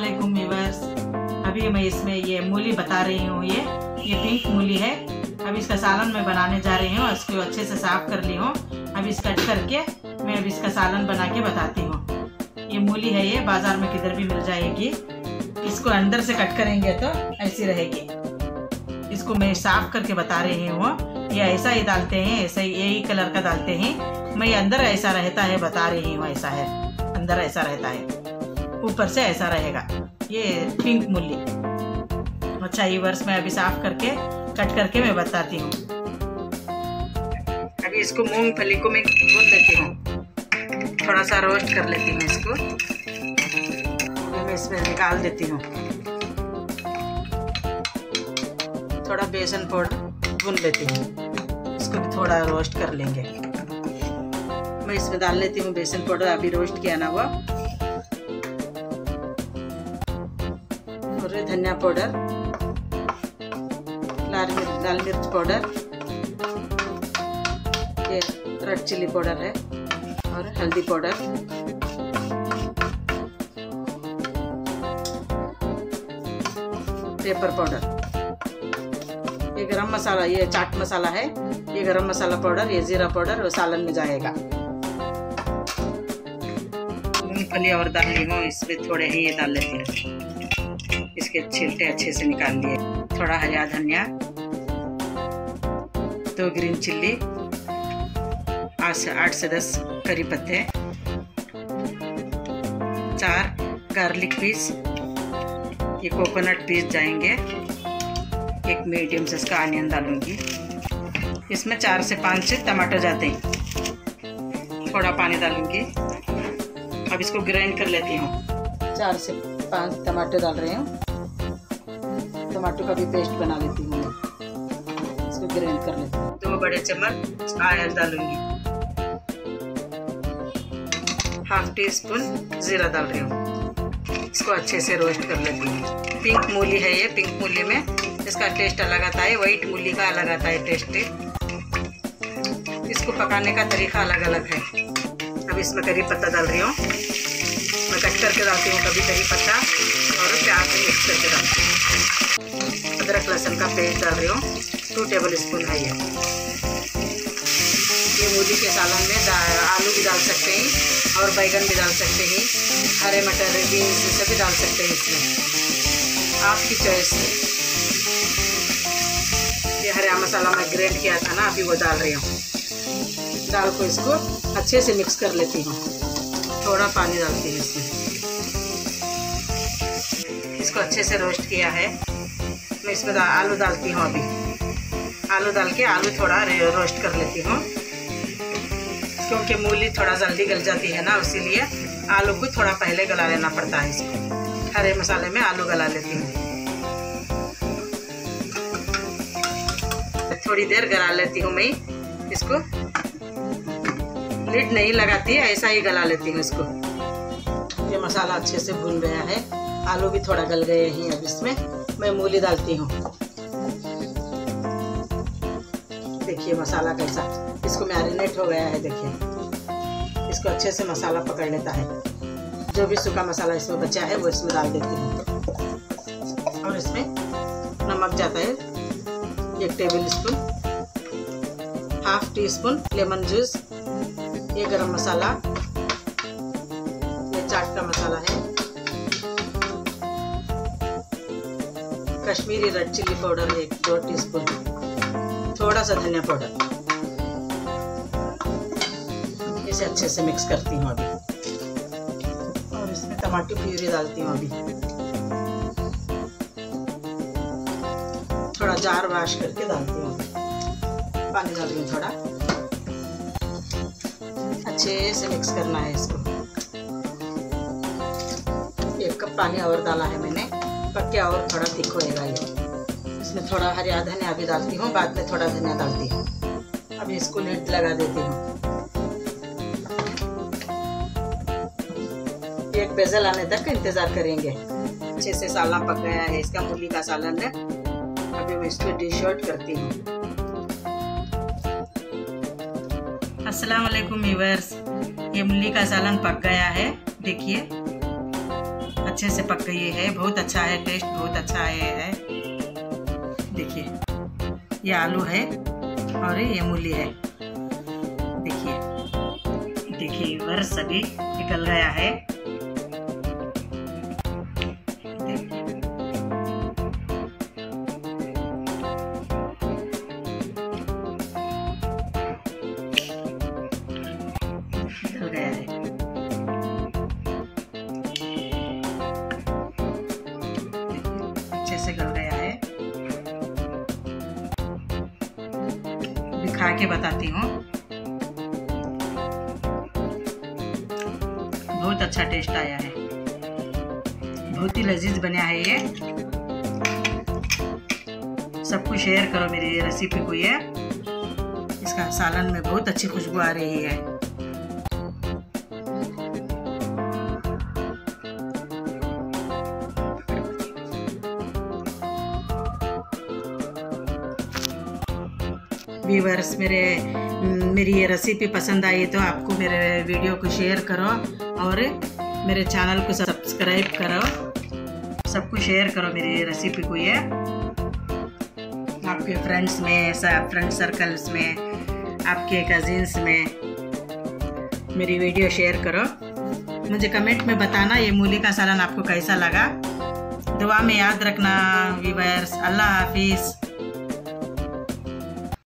वालेकुम व्यूवर्स अभी मैं इसमें ये मूली बता रही हूँ, ये ये पिंक मूली है। अभी इसका सालन मैं बनाने जा रही हूँ, इसको अच्छे से साफ़ कर ली हूँ। अभी इस कट करके मैं अभी इसका सालन बना के बताती हूँ। ये मूली है, ये बाज़ार में किधर भी मिल जाएगी। इसको अंदर से कट करेंगे तो ऐसी रहेगी। इसको मैं साफ़ करके बता रही हूँ। ये ऐसा ही डालते हैं, ऐसा ही, यही कलर का डालते हैं। मैं अंदर ऐसा रहता है, बता रही हूँ, ऐसा है। अंदर ऐसा रहता है। ऊपर से ऐसा रहेगा। ये पिंक मूली। अच्छा ये वर्ष मैं अभी साफ़ करके कट करके मैं बताती हूँ। अभी इसको मूंगफली को मैं भून लेती हूँ। थोड़ा सा रोस्ट कर लेती हूँ इसको। मैं इसमें निकाल देती हूँ। थोड़ा बेसन पाउडर भून लेती हूँ। इसको भी थोड़ा रोस्ट कर लेंगे। मैं इसमें डाल लेती हूँ बेसन पाउडर अभी रोस्ट किया ना वो और धनिया पाउडर लाल मिर्च लाल मिर्च पाउडर ये रेड चिली पाउडर है और हल्दी पाउडर पेपर पाउडर ये गरम मसाला, ये चाट मसाला है। ये गरम मसाला पाउडर ये जीरा पाउडर सालन में जाएगा। मूंगफली और डाल ली इसमें थोड़े ही ये डाल लेते हैं। इसके छिलटे अच्छे से निकाल लिए। थोड़ा हरा धनिया, दो ग्रीन चिल्ली आठ से आठ से दस करी पत्ते, चार गार्लिक पीस ये कोकोनट पीस जाएँगे। एक मीडियम साइज़ का अनियन डालूँगी। इसमें चार से पाँच से टमाटर जाते हैं। थोड़ा पानी डालूँगी। अब इसको ग्राइंड कर लेती हूँ। चार से पाँच टमाटर डाल रही हूँ। टमाटर का भी पेस्ट बना लेती हूँ इसको ग्राइंड कर लेती हूँ। दो बड़े चम्मच आयल डालूँगी। हाफ़ टी स्पून जीरा डाल रही हूँ। इसको अच्छे से रोस्ट कर लेती हूँ। पिंक मूली है ये पिंक मूली में इसका टेस्ट अलग आता है वाइट मूली का अलग आता है टेस्ट इसको पकाने का तरीका अलग अलग है। अब इसमें करी पत्ता डाल रही हूँ। कट करके डालती हूँ कभी करी पत्ता और प्याज मिक्स करके डालती हूँ। अदरक, लहसुन का पेस्ट डाल रही हूँ टू टेबल स्पून है ये। ये मूली के सालन में आलू भी डाल सकते हैं और बैगन भी डाल सकते हैं, हरे मटर, बीन्स सभी डाल सकते हैं इसमें। आपकी चॉइस से ये हरा मसाला मैं ग्राइंड किया था ना, अभी वो डाल रही हूँ। दाल को इसको अच्छे से मिक्स कर लेती हूँ। थोड़ा पानी डालती हूँ इसमें। इसको अच्छे से रोस्ट किया है। मैं इसमें दा, आलू डालती हूँ अभी। आलू डाल के आलू थोड़ा रोस्ट कर लेती हूँ। क्योंकि मूली थोड़ा जल्दी गल जाती है ना इसीलिए आलू को थोड़ा पहले गला लेना पड़ता है इसको। हरे मसाले में आलू गला लेती हूँ। थोड़ी देर गला लेती हूँ मैं इसको। लिड नहीं लगाती है, ऐसा ही गला लेती हूँ इसको। ये मसाला अच्छे से भून गया है। आलू भी थोड़ा गल गए हैं अब इसमें। मैं मूली डालती हूँ। देखिए मसाला कैसा। इसको मैरिनेट हो गया है, देखिए। इसको अच्छे से मसाला पकड़ लेता है। जो भी सूखा मसाला इसमें बचा है, वो इसमें डाल देती हूँ। और इसमें नमक जाता है। एक tablespoon, half teaspoon, lemon juice ये गरम मसाला। ये चाट का मसाला है। कश्मीरी रेड चिल्ली पाउडर एक दो टीस्पून। थोड़ा सा धनिया पाउडर। इसे अच्छे से मिक्स करती हूँ अभी। और इसमें टमाटर प्यूरी डालती हूँ अभी। थोड़ा जार वाश करके डालती हूँ पानी डाल रही हूँ थोड़ा। अच्छे से मिक्स करना है इसको। एक कप पानी और डाला है मैंने। पक्के और थोड़ा थिक होएगा ये। इसमें थोड़ा हरिया धनिया भी डालती हूँ, बाद में थोड़ा धनिया डालती हूँ। अभी इसको लिड लगा देती हूँ। एक बेजल आने तक इंतज़ार करेंगे। अच्छे से सालन पक गया है, इसका मूली का सालन है। अभी मैं इसको डिश आउट करती हूँ। अस्सलाम वालेकुम व्यूअर्स ये मूली का सालन पक गया है। देखिए। अच्छे से पक गई है। बहुत अच्छा है। टेस्ट बहुत अच्छा है, है। देखिए। ये आलू है और ये मूली है। देखिए। देखिए वर्ष अभी निकल गया है। खा के बताती हूँ। बहुत अच्छा टेस्ट आया है। बहुत ही लजीज बना है ये। सबको शेयर करो मेरी रेसिपी को ये। इसका सालन में बहुत अच्छी खुशबू आ रही है। व्यूवर्स मेरे मेरी ये रेसिपी पसंद आई तो आपको मेरे वीडियो को शेयर करो और मेरे चैनल को सब्सक्राइब करो। सबको शेयर करो मेरी रेसिपी को ये। आपके फ्रेंड्स में फ्रेंड सर्कल्स में, आपके कजिन्स में मेरी वीडियो शेयर करो। मुझे कमेंट में बताना ये मूली का सालन आपको कैसा लगा। दुआ में याद रखना वीवर्स अल्लाह हाफिज़।